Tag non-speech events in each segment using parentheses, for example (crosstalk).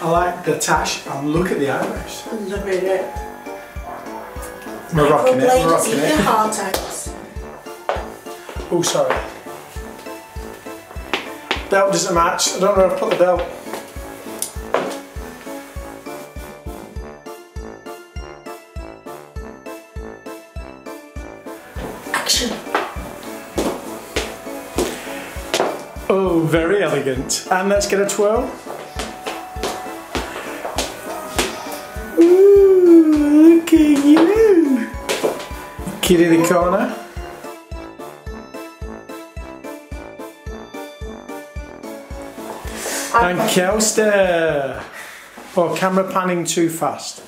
I like the attach and look at the. Look at it. We're rocking it, we're rocking it. out. Oh, sorry. Belt doesn't match. I don't know where to put the belt. Action. Oh, very elegant. And let's get a twirl. In the corner. And Kelster. Oh, camera panning too fast.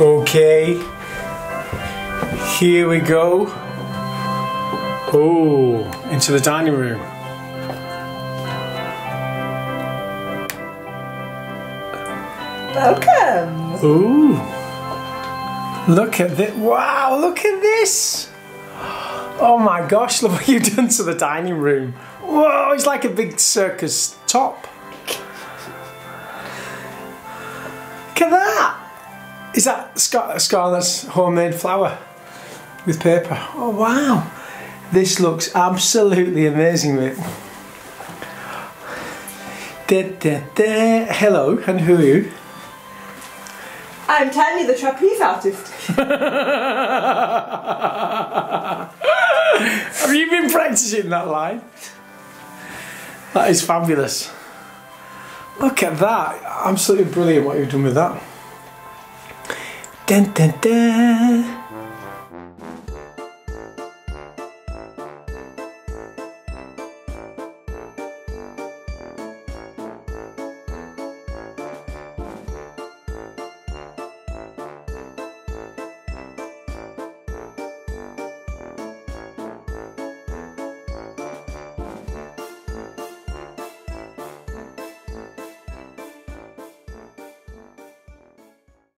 okay. Here we go. Oh, into the dining room. Welcome. Ooh. Look at this. Wow, look at this. Oh my gosh, (laughs) look what you've done to the dining room. Whoa, it's like a big circus top. Look at that. Is that Scar- Scarlett's homemade flower with paper? Oh wow. This looks absolutely amazing, mate. Hello, and who are you? I'm Tanya, the trapeze artist. (laughs) Have you been practicing that line? That is fabulous. Look at that. Absolutely brilliant what you've done with that. Dun, dun, dun.